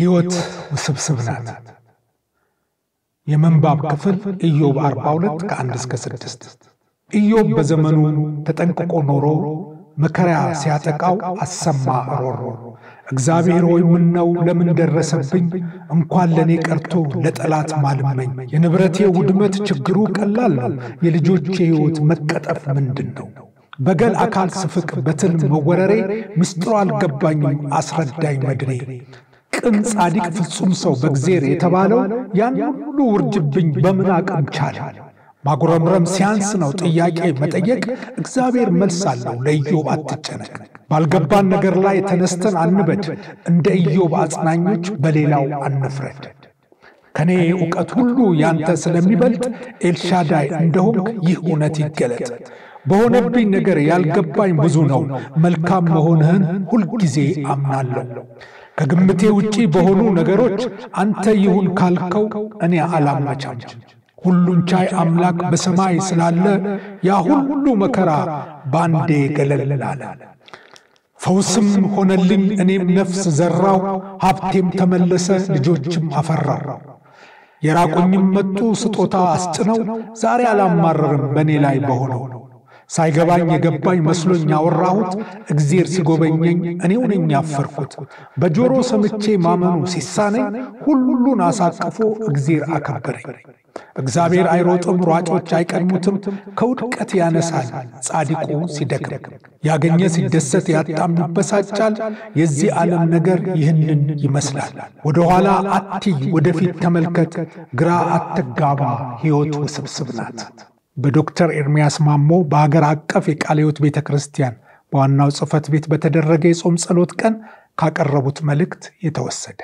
ሕይወት ውስብስብ ናት። የምንባብ ክፍል ኢዮብ 42 ከ1 እስከ 6 ኢዮብ በዘመኑ ተጠንቅቆ ኖሮ መከራ ሲያጠቃው አሰማ ሮሮ። እግዚአብሔር ሆይ ምነው ለምን ደረሰብኝ? እንኳን ለእኔ ቀርቶ ለጠላት ማልመኝ። የንብረቴ ውድመት ችግሩ ቀላል ነው፣ የልጆቼ ሕይወት መቀጠፍ ምንድን ነው? በገል አካል ስፍቅ በትል መወረሬ ምስጢሩ አልገባኝም አስረዳኝ መድኔ። ቅን ጻዲቅ ፍጹም ሰው በእግዜር የተባለው ያን ሁሉ ውርጅብኝ በምን አቅም ቻለ? ማጉረምረም ሲያንስ ነው ጥያቄ መጠየቅ። እግዚአብሔር መልስ አለው ለኢዮብ አትጨነቅ። ባልገባን ነገር ላይ ተነስተን አንበድ፣ እንደ ኢዮብ አጽናኞች በሌላው አንፍረድ። ከኔ እውቀት ሁሉ ያንተ ስለሚበልጥ ኤልሻዳይ እንደሆንክ ይህ እውነት ይገለጥ። በሆነብኝ ነገር ያልገባኝ ብዙ ነው፣ መልካም መሆንህን ሁልጊዜ አምናለሁ። ከግምቴ ውጪ በሆኑ ነገሮች አንተ ይሁን ካልከው እኔ አላመቻም። ሁሉን ቻይ አምላክ በሰማይ ስላለ ያ ሁሉ መከራ ባንዴ ገለል አለ። ፈውስም ሆነልኝ እኔም ነፍስ ዘራው፣ ሀብቴም ተመለሰ ልጆችም አፈራው። የራቁኝም መጡ ስጦታ አስጭነው፣ ዛሬ አላማረርም በእኔ ላይ በሆነው ሳይገባኝ የገባኝ መስሎኝ ያወራሁት እግዜር ሲጎበኘኝ እኔው ነኝ ያፈርኩት። በጆሮ ሰምቼ ማመኑ ሲሳነኝ ሁሉን አሳቅፎ እግዜር አከበረኝ። እግዚአብሔር አይሮጥም፣ ሯጮች አይቀድሙትም፣ ከውድቀት ያነሳል ጻድቁ ሲደክም። ያገኘ ሲደሰት ያጣም ይበሳጫል። የዚህ ዓለም ነገር ይህንን ይመስላል። ወደ ኋላ አትይ፣ ወደፊት ተመልከት፣ ግራ አትጋባ፣ ሕይወት ውስብስብ ናት። በዶክተር ኤርምያስ ማሞ በሀገር አቀፍ የቃለ ሕይወት ቤተ ክርስቲያን በዋናው ጽሕፈት ቤት በተደረገ የጾም ጸሎት ቀን ካቀረቡት መልእክት የተወሰደ